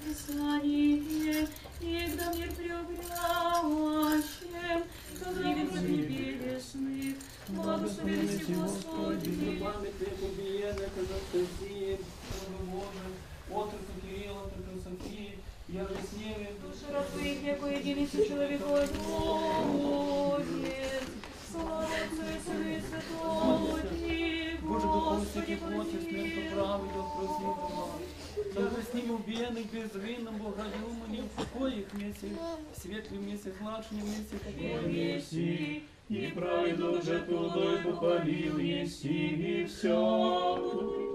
Писание, и да мир преобрящем, ко времени прибелешных, благословен си Господи. Памятник убиенных Анастасии, Боже, отрока Кирилла, Софии, я же с ними, раб твоих, яко единица человека Отец, слава Отцу и Сыну и Святому духовности Господи, помилуй. Да с ним убиенных безвинным Богоюмани, в покое вместе, в светле вместе, младшим вместе, Вещи, И праведно же тудой похвалил еси и все.